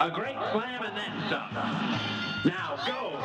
A great slam and then some. Now go.